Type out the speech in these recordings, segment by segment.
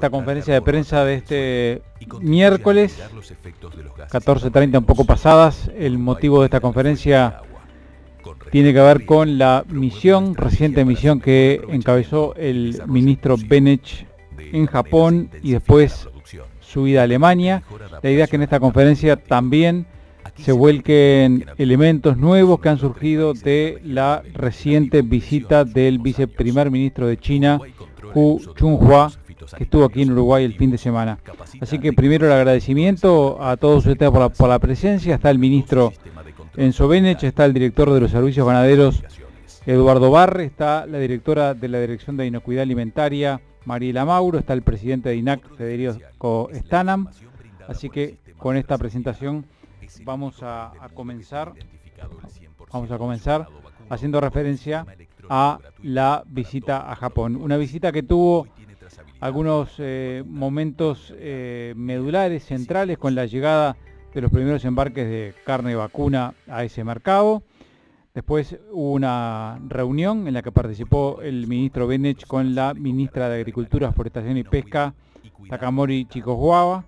esta conferencia de prensa de este miércoles, 14.30 un poco pasadas. El motivo de esta conferencia tiene que ver con la misión, reciente misión que encabezó el ministro Benech en Japón y después su ida a Alemania. La idea es que en esta conferencia también se vuelquen elementos nuevos que han surgido de la reciente visita del viceprimer ministro de China, Hu Chunhua, que estuvo aquí en Uruguay el fin de semana. Así que primero el agradecimiento a todos ustedes por la, presencia. Está el ministro Enzo Benech, está el director de los servicios ganaderos Eduardo Barre, está la directora de la Dirección de Inocuidad Alimentaria Mariela Mauro, está el presidente de INAC Federico Stanam. Así que con esta presentación vamos a, comenzar vamos a comenzar haciendo referencia a la visita a Japón. Una visita que tuvo algunos eh, momentos eh, medulares, centrales, con la llegada de los primeros embarques de carne vacuna a ese mercado. Después hubo una reunión en la que participó el ministro Benech con la ministra de Agricultura, Exportación y Pesca, Takamori Chikosguava,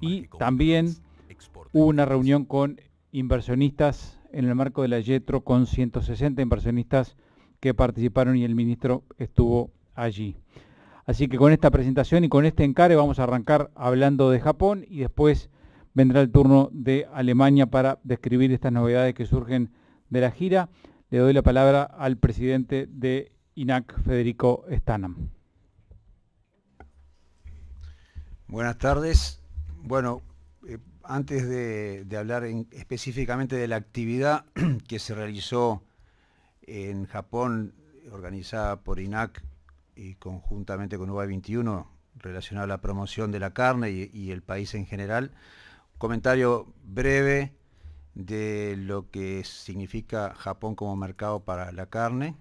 y también hubo una reunión con inversionistas en el marco de la YETRO con 160 inversionistas que participaron y el ministro estuvo allí. Así que con esta presentación y con este encare vamos a arrancar hablando de Japón y después vendrá el turno de Alemania para describir estas novedades que surgen de la gira. Le doy la palabra al presidente de INAC, Federico Stanam. Buenas tardes. Bueno, antes de, hablar específicamente de la actividad que se realizó en Japón, organizada por INAC y conjuntamente con UBA 21, relacionada a la promoción de la carne y, el país en general, comentario breve de lo que significa Japón como mercado para la carne.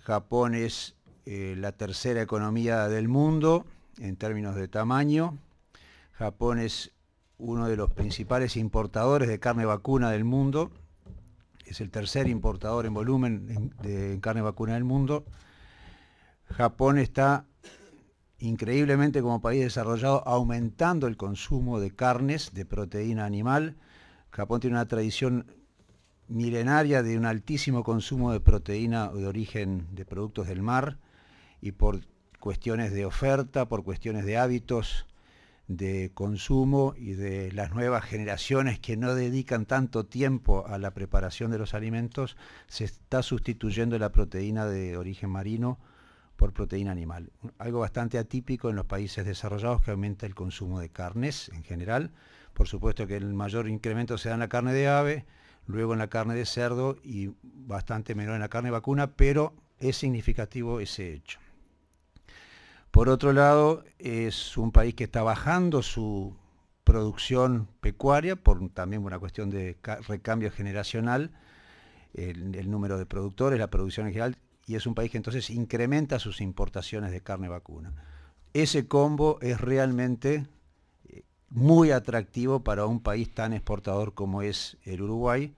Japón es eh, la tercera economía del mundo en términos de tamaño. Japón es uno de los principales importadores de carne vacuna del mundo, es el tercer importador en volumen de carne vacuna del mundo. Japón está increíblemente como país desarrollado aumentando el consumo de carnes, de proteína animal. Japón tiene una tradición milenaria de un altísimo consumo de proteína de origen de productos del mar y por cuestiones de oferta, por cuestiones de hábitos de consumo y de las nuevas generaciones que no dedican tanto tiempo a la preparación de los alimentos, se está sustituyendo la proteína de origen marino por proteína animal. Algo bastante atípico en los países desarrollados que aumenta el consumo de carnes en general. Por supuesto que el mayor incremento se da en la carne de ave, luego en la carne de cerdo y bastante menor en la carne vacuna, pero es significativo ese hecho. Por otro lado, es un país que está bajando su producción pecuaria por también una cuestión de recambio generacional, el, número de productores, la producción en general, y es un país que entonces incrementa sus importaciones de carne vacuna. Ese combo es realmente eh, muy atractivo para un país tan exportador como es el Uruguay,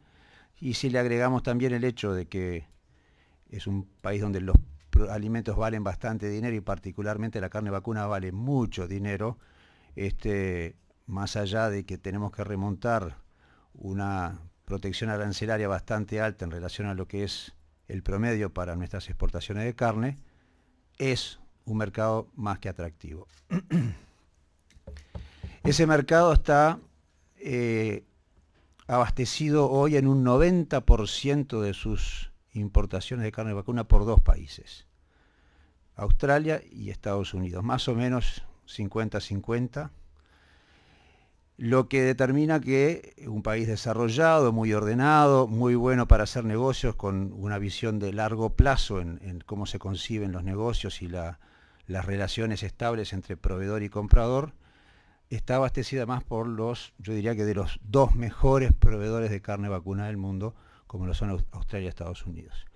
y si le agregamos también el hecho de que es un país donde los alimentos valen bastante dinero y particularmente la carne vacuna vale mucho dinero, este, más allá de que tenemos que remontar una protección arancelaria bastante alta en relación a lo que es el promedio para nuestras exportaciones de carne, es un mercado más que atractivo. Ese mercado está eh, abastecido hoy en un 90% de sus importaciones de carne vacuna por dos países, Australia y Estados Unidos, más o menos 50-50, lo que determina que un país desarrollado, muy ordenado, muy bueno para hacer negocios, con una visión de largo plazo en, cómo se conciben los negocios y las relaciones estables entre proveedor y comprador, está abastecida más por los, yo diría que de los dos mejores proveedores de carne vacuna del mundo, como lo son Australia y Estados Unidos.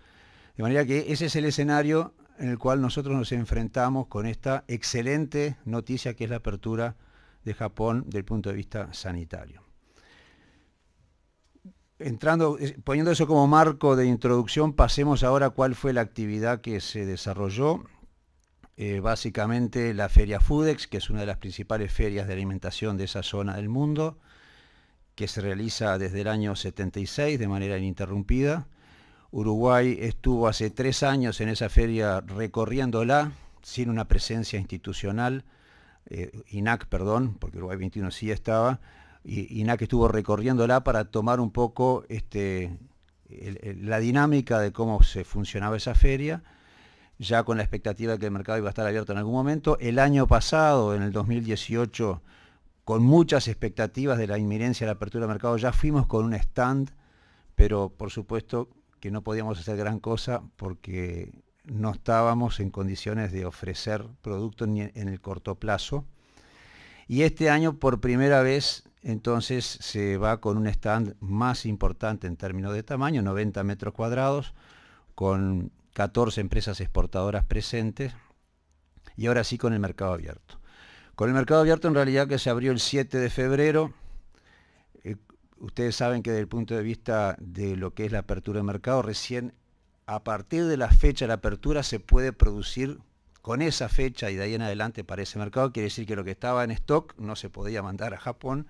De manera que ese es el escenario en el cual nosotros nos enfrentamos con esta excelente noticia que es la apertura de Japón desde el punto de vista sanitario. Entrando, poniendo eso como marco de introducción, pasemos ahora a cuál fue la actividad que se desarrolló. eh, básicamente la feria Fudex, que es una de las principales ferias de alimentación de esa zona del mundo, que se realiza desde el año 76 de manera ininterrumpida. Uruguay estuvo hace tres años en esa feria recorriéndola, sin una presencia institucional, eh, INAC, perdón, porque Uruguay 21 sí estaba, y INAC estuvo recorriéndola para tomar un poco este, la dinámica de cómo se funcionaba esa feria ya con la expectativa de que el mercado iba a estar abierto en algún momento. El año pasado, en el 2018, con muchas expectativas de la inminencia de la apertura del mercado, ya fuimos con un stand, pero por supuesto que no podíamos hacer gran cosa porque no estábamos en condiciones de ofrecer productos ni en el corto plazo. Y este año por primera vez entonces se va con un stand más importante en términos de tamaño, 90 metros cuadrados, con 14 empresas exportadoras presentes y ahora sí con el mercado abierto. Con el mercado abierto en realidad que se abrió el 7 de febrero, eh, ustedes saben que desde el punto de vista de lo que es la apertura de mercado, recién a partir de la fecha de la apertura se puede producir con esa fecha y de ahí en adelante para ese mercado, quiere decir que lo que estaba en stock no se podía mandar a Japón,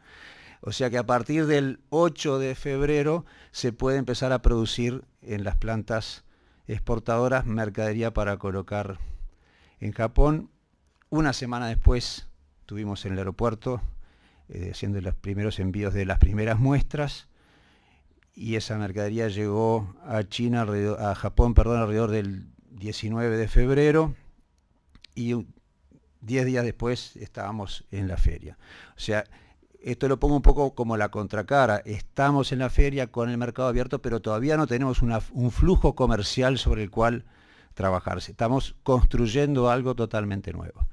o sea que a partir del 8 de febrero se puede empezar a producir en las plantas exportadoras mercadería para colocar en Japón. Una semana después estuvimos en el aeropuerto eh, haciendo los primeros envíos de las primeras muestras y esa mercadería llegó a China, a Japón, perdón, alrededor del 19 de febrero y 10 días después estábamos en la feria. O sea, esto lo pongo un poco como la contracara. Estamos en la feria con el mercado abierto, pero todavía no tenemos un flujo comercial sobre el cual trabajarse. Estamos construyendo algo totalmente nuevo.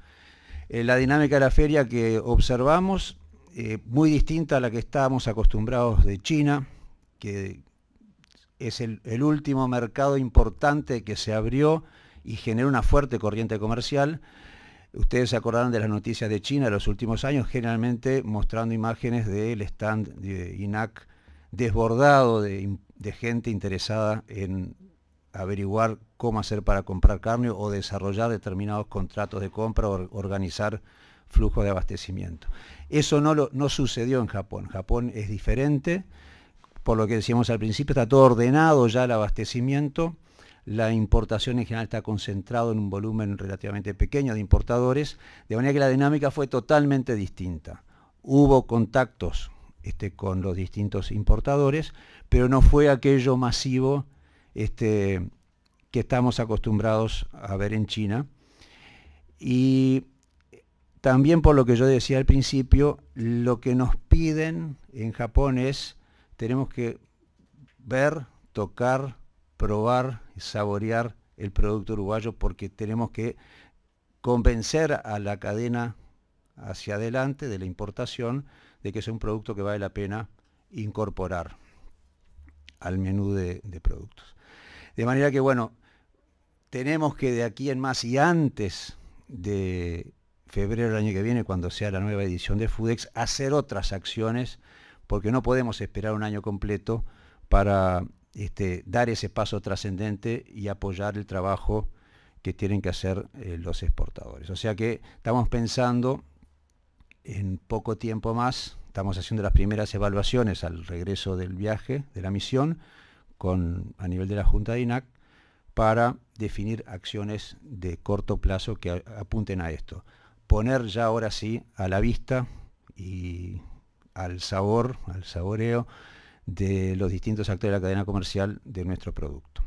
Eh, la dinámica de la feria que observamos, eh, muy distinta a la que estábamos acostumbrados de China, que es el, último mercado importante que se abrió y genera una fuerte corriente comercial. Ustedes se acordaron de las noticias de China de los últimos años, generalmente mostrando imágenes del stand de INAC desbordado de, gente interesada en averiguar cómo hacer para comprar carne o desarrollar determinados contratos de compra o organizar flujo de abastecimiento. Eso no, no sucedió en Japón. Japón es diferente, por lo que decíamos al principio, está todo ordenado ya el abastecimiento la importación en general está concentrado en un volumen relativamente pequeño de importadores, de manera que la dinámica fue totalmente distinta. Hubo contactos este, con los distintos importadores, pero no fue aquello masivo este, que estamos acostumbrados a ver en China. Y también por lo que yo decía al principio, lo que nos piden en Japón es, tenemos que ver, tocar, probar, saborear el producto uruguayo porque tenemos que convencer a la cadena hacia adelante de la importación de que es un producto que vale la pena incorporar al menú de, productos. De manera que, bueno, tenemos que de aquí en más y antes de febrero del año que viene, cuando sea la nueva edición de Fudex, hacer otras acciones, porque no podemos esperar un año completo para este, dar ese paso trascendente y apoyar el trabajo que tienen que hacer eh, los exportadores. O sea que estamos pensando en poco tiempo más, estamos haciendo las primeras evaluaciones al regreso del viaje, de la misión, con, a nivel de la Junta de INAC, para definir acciones de corto plazo que apunten a esto. Poner ya ahora sí a la vista y al sabor, al saboreo, de los distintos actores de la cadena comercial de nuestro producto.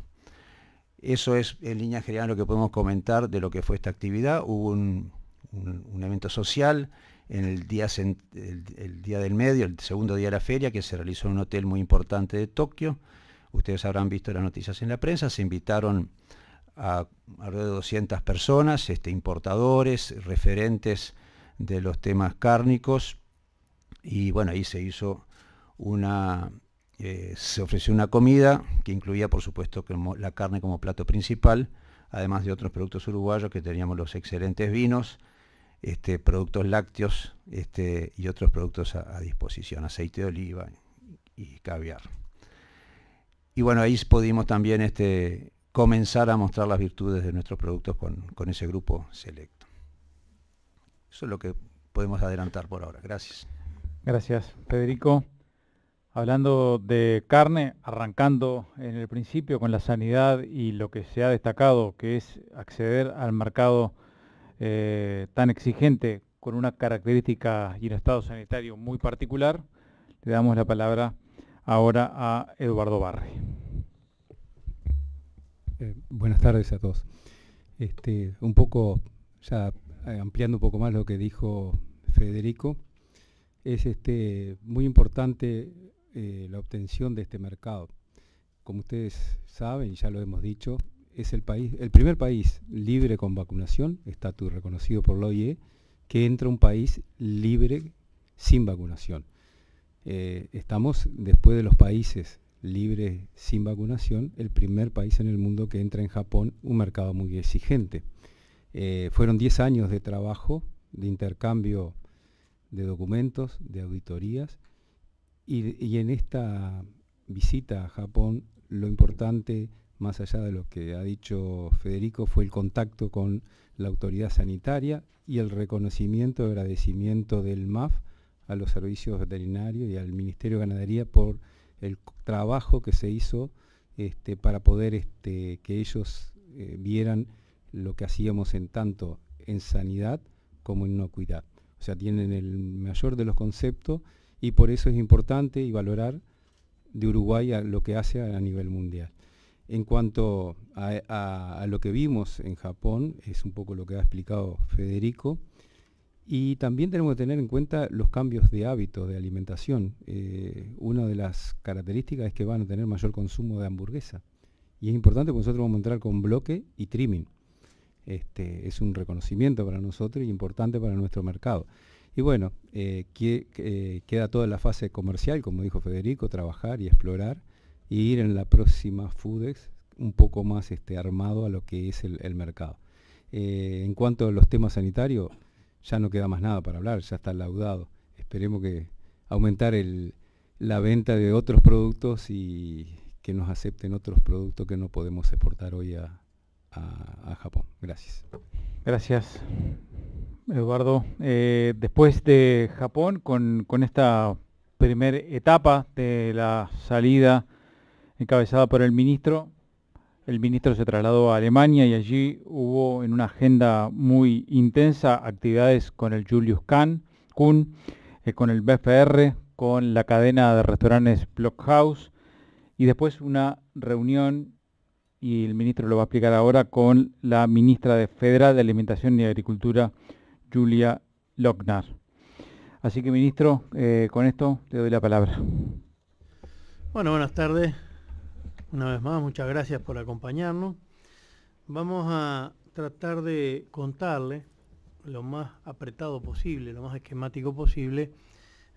Eso es en línea general lo que podemos comentar de lo que fue esta actividad. Hubo un, evento social en el día, el, día del medio, el segundo día de la feria, que se realizó en un hotel muy importante de Tokio. Ustedes habrán visto las noticias en la prensa. Se invitaron a alrededor de 200 personas, este, importadores, referentes de los temas cárnicos. Y bueno, ahí se hizo una eh, se ofreció una comida que incluía, por supuesto, la carne como plato principal, además de otros productos uruguayos que teníamos los excelentes vinos, este, productos lácteos este, y otros productos a, disposición, aceite de oliva y caviar. Y bueno, ahí pudimos también este, comenzar a mostrar las virtudes de nuestros productos con, ese grupo selecto. Eso es lo que podemos adelantar por ahora. Gracias. Gracias, Federico. Hablando de carne, arrancando en el principio con la sanidad y lo que se ha destacado, que es acceder al mercado eh, tan exigente con una característica y un estado sanitario muy particular, le damos la palabra ahora a Eduardo Barri. Eh, buenas tardes a todos. Este, un poco, ya eh, ampliando un poco más lo que dijo Federico, es este, muy importante eh, la obtención de este mercado. Como ustedes saben, ya lo hemos dicho, es el, país, el primer país libre con vacunación, estatus reconocido por la OIE, que entra un país libre sin vacunación. estamos después de los países libre sin vacunación, el primer país en el mundo que entra en Japón, un mercado muy exigente. Eh, fueron 10 años de trabajo, de intercambio de documentos, de auditorías, y, en esta visita a Japón lo importante, más allá de lo que ha dicho Federico, fue el contacto con la autoridad sanitaria y el reconocimiento agradecimiento del MAF a los servicios veterinarios y al Ministerio de Ganadería por el trabajo que se hizo este, para poder este, que ellos eh, vieran lo que hacíamos en tanto en sanidad como en inocuidad. O sea, tienen el mayor de los conceptos y por eso es importante y valorar de Uruguay lo que hace a, nivel mundial. En cuanto a, lo que vimos en Japón, es un poco lo que ha explicado Federico, y también tenemos que tener en cuenta los cambios de hábito de alimentación. Eh, una de las características es que van a tener mayor consumo de hamburguesa. Y es importante porque nosotros vamos a entrar con bloque y trimming. Este, es un reconocimiento para nosotros y importante para nuestro mercado. Y bueno, eh, eh, queda toda la fase comercial, como dijo Federico, trabajar y explorar y ir en la próxima FUDEX un poco más este, armado a lo que es el, el mercado. en cuanto a los temas sanitarios, ya no queda más nada para hablar, ya está laudado. Esperemos que aumentar la venta de otros productos y que nos acepten otros productos que no podemos exportar hoy a, Japón. Gracias. Gracias, Eduardo. Eh, después de Japón, con, esta primera etapa de la salida encabezada por el ministro, el ministro se trasladó a Alemania y allí hubo en una agenda muy intensa actividades con el Julius Kahn, Kuhn, eh, con el BFR, con la cadena de restaurantes Blockhouse y después una reunión, y el ministro lo va a explicar ahora, con la ministra de Federal de Alimentación y Agricultura, Julia Lochner. Así que, ministro, eh, con esto te doy la palabra. Bueno, buenas tardes. Una vez más, muchas gracias por acompañarnos. Vamos a tratar de contarle lo más apretado posible, lo más esquemático posible,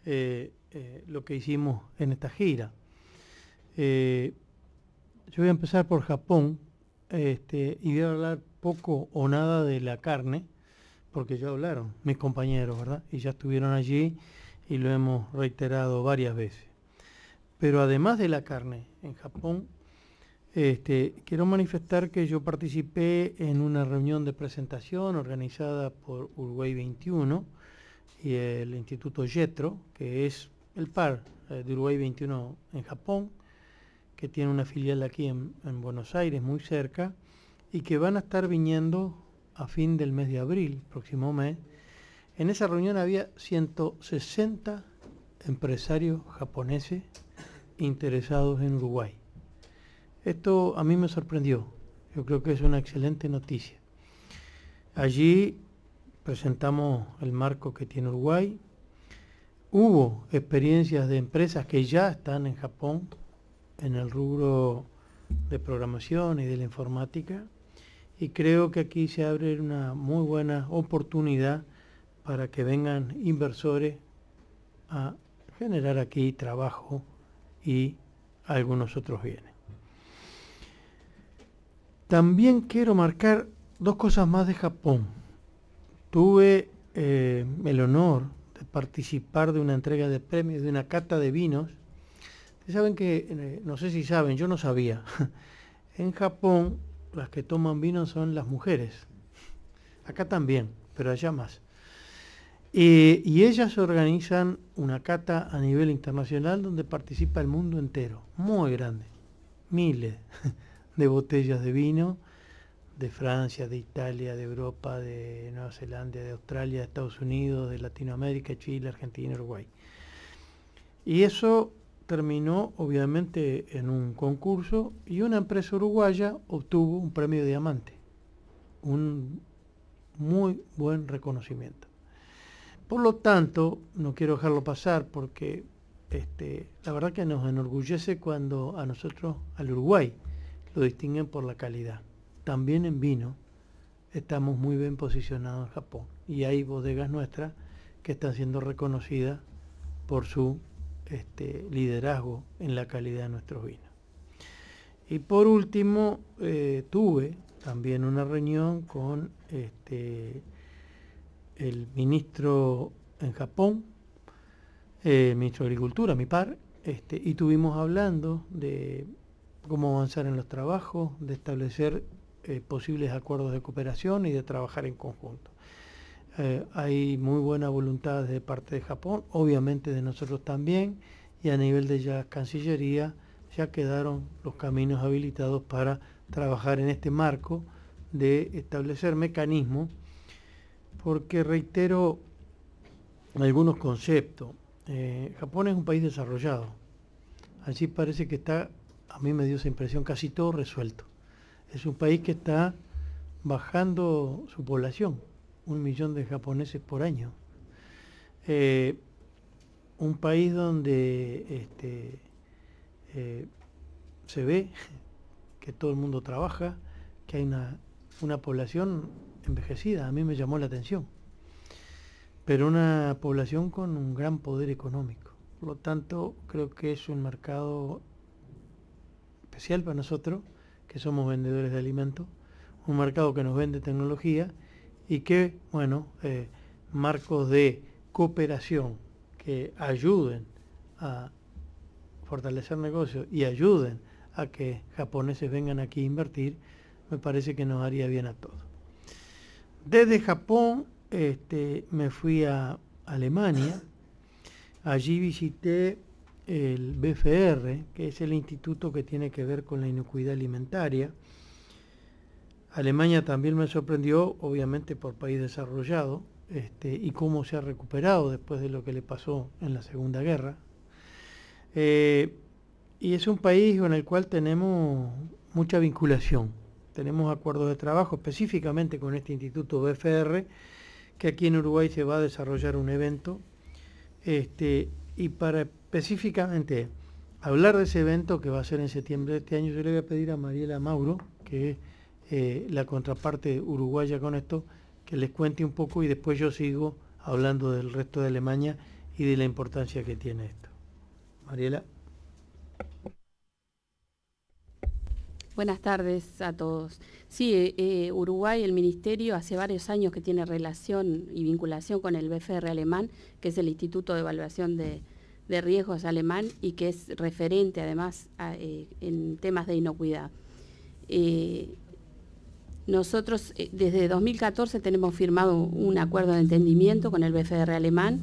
eh, eh, lo que hicimos en esta gira. Yo voy a empezar por Japón este, y voy a hablar poco o nada de la carne, porque ya hablaron mis compañeros, ¿verdad? Y ya estuvieron allí y lo hemos reiterado varias veces. Pero además de la carne, en Japón este, quiero manifestar que yo participé en una reunión de presentación organizada por Uruguay 21 y el Instituto Yetro, que es el par eh, de Uruguay 21 en Japón, que tiene una filial aquí en, Buenos Aires, muy cerca, y que van a estar viniendo a fin del mes de abril, próximo mes. En esa reunión había 160 empresarios japoneses interesados en Uruguay. Esto a mí me sorprendió. Yo creo que es una excelente noticia. Allí presentamos el marco que tiene Uruguay. Hubo experiencias de empresas que ya están en Japón en el rubro de programación y de la informática. Y creo que aquí se abre una muy buena oportunidad para que vengan inversores a generar aquí trabajo y algunos otros bienes. También quiero marcar dos cosas más de Japón. Tuve eh, el honor de participar de una entrega de premios, de una cata de vinos. Saben que, eh, no sé si saben, yo no sabía. en Japón las que toman vino son las mujeres. Acá también, pero allá más. Eh, y ellas organizan una cata a nivel internacional donde participa el mundo entero, muy grande, miles de botellas de vino de Francia, de Italia, de Europa, de Nueva Zelanda, de Australia, de Estados Unidos, de Latinoamérica, Chile, Argentina, Uruguay. Y eso terminó obviamente en un concurso y una empresa uruguaya obtuvo un premio diamante, un muy buen reconocimiento. Por lo tanto, no quiero dejarlo pasar porque este, la verdad que nos enorgullece cuando a nosotros, al Uruguay, lo distinguen por la calidad. También en vino estamos muy bien posicionados en Japón y hay bodegas nuestras que están siendo reconocidas por su este, liderazgo en la calidad de nuestros vinos. Y por último, eh, tuve también una reunión con este, el ministro en Japón, eh, ministro de Agricultura, mi par, este, y estuvimos hablando de cómo avanzar en los trabajos, de establecer eh, posibles acuerdos de cooperación y de trabajar en conjunto. Eh, hay muy buena voluntad de parte de Japón, obviamente de nosotros también, y a nivel de la Cancillería ya quedaron los caminos habilitados para trabajar en este marco de establecer mecanismos, porque reitero algunos conceptos. Eh, Japón es un país desarrollado, así parece que está, a mí me dio esa impresión, casi todo resuelto. Es un país que está bajando su población un millón de japoneses por año. Eh, un país donde este, eh, se ve que todo el mundo trabaja, que hay una, una población envejecida, a mí me llamó la atención, pero una población con un gran poder económico. Por lo tanto, creo que es un mercado especial para nosotros, que somos vendedores de alimentos, un mercado que nos vende tecnología y que, bueno, eh, marcos de cooperación que ayuden a fortalecer negocios y ayuden a que japoneses vengan aquí a invertir, me parece que nos haría bien a todos. Desde Japón este, me fui a Alemania, allí visité el BFR, que es el instituto que tiene que ver con la inocuidad alimentaria, Alemania también me sorprendió, obviamente por país desarrollado, este, y cómo se ha recuperado después de lo que le pasó en la Segunda Guerra. Eh, y es un país con el cual tenemos mucha vinculación. Tenemos acuerdos de trabajo específicamente con este instituto BFR, que aquí en Uruguay se va a desarrollar un evento. Este, y para específicamente hablar de ese evento que va a ser en septiembre de este año, yo le voy a pedir a Mariela Mauro, que es eh, la contraparte uruguaya con esto, que les cuente un poco y después yo sigo hablando del resto de Alemania y de la importancia que tiene esto. Mariela. Buenas tardes a todos. Sí, eh, eh, Uruguay, el Ministerio, hace varios años que tiene relación y vinculación con el BFR alemán, que es el Instituto de Evaluación de, Riesgos alemán y que es referente además en temas de inocuidad. Nosotros eh, desde 2014 tenemos firmado un acuerdo de entendimiento con el BFR alemán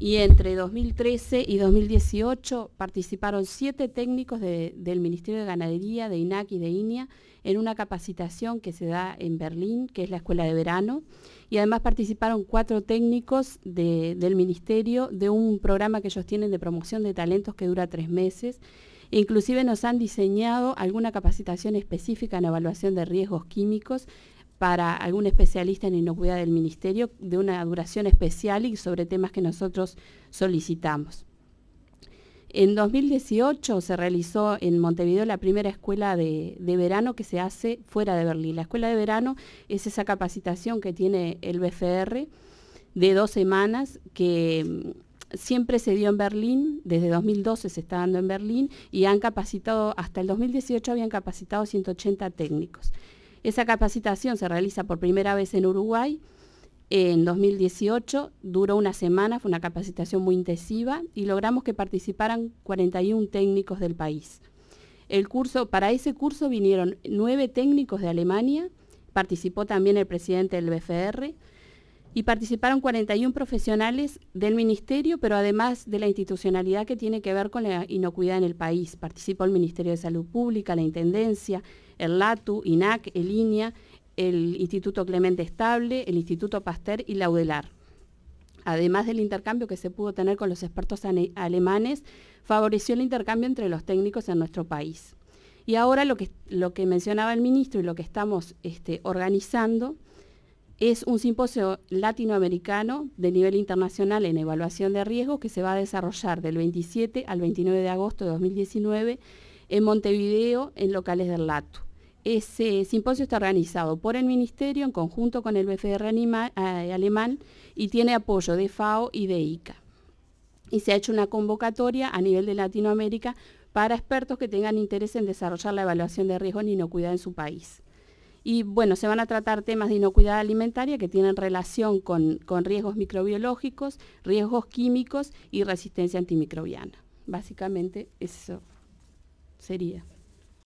y entre 2013 y 2018 participaron siete técnicos del Ministerio de Ganadería, de INAC y de INIA en una capacitación que se da en Berlín, que es la escuela de verano, y además participaron cuatro técnicos del Ministerio de un programa que ellos tienen de promoción de talentos que dura tres meses Inclusive nos han diseñado alguna capacitación específica en evaluación de riesgos químicos para algún especialista en inocuidad del Ministerio de una duración especial y sobre temas que nosotros solicitamos. En 2018 se realizó en Montevideo la primera escuela de, de, verano que se hace fuera de Berlín. La escuela de verano es esa capacitación que tiene el BFR de dos semanas que siempre se dio en Berlín, desde 2012 se está dando en Berlín y han capacitado, hasta el 2018 habían capacitado 180 técnicos. Esa capacitación se realiza por primera vez en Uruguay en 2018, duró una semana, fue una capacitación muy intensiva y logramos que participaran 41 técnicos del país. El curso, para ese curso vinieron nueve técnicos de Alemania, participó también el presidente del BFR, y participaron 41 profesionales del ministerio, pero además de la institucionalidad que tiene que ver con la inocuidad en el país. Participó el Ministerio de Salud Pública, la Intendencia, el LATU, INAC, el INIA, el Instituto Clemente Estable, el Instituto Pasteur y la UDELAR. Además del intercambio que se pudo tener con los expertos alemanes, favoreció el intercambio entre los técnicos en nuestro país. Y ahora lo que, lo que mencionaba el ministro y lo que estamos este, organizando es un simposio latinoamericano de nivel internacional en evaluación de riesgos que se va a desarrollar del 27 al 29 de agosto de 2019 en Montevideo, en locales del LATU. Ese simposio está organizado por el Ministerio en conjunto con el BFR eh, alemán y tiene apoyo de FAO y de ICA. Y se ha hecho una convocatoria a nivel de Latinoamérica para expertos que tengan interés en desarrollar la evaluación de riesgos en inocuidad en su país. Y bueno, se van a tratar temas de inocuidad alimentaria que tienen relación con, con riesgos microbiológicos, riesgos químicos y resistencia antimicrobiana. Básicamente eso sería.